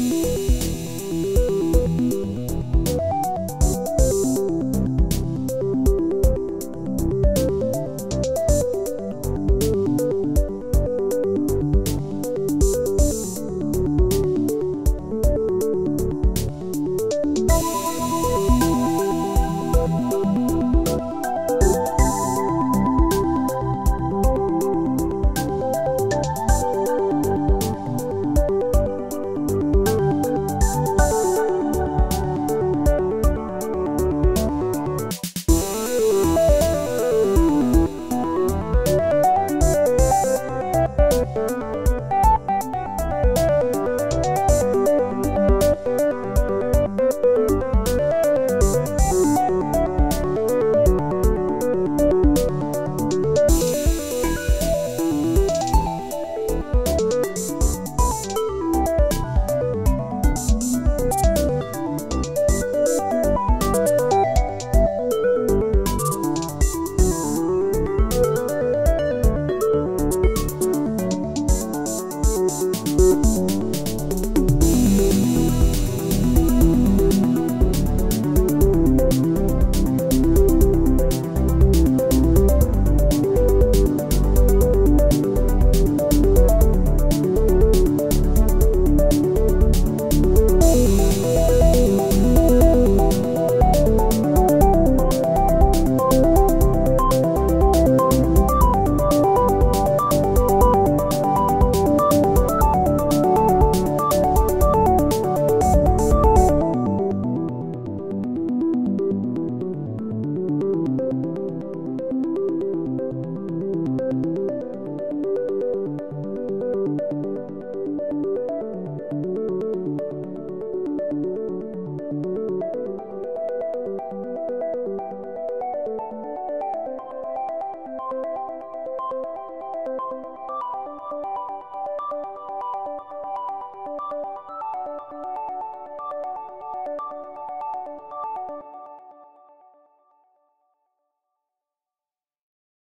Música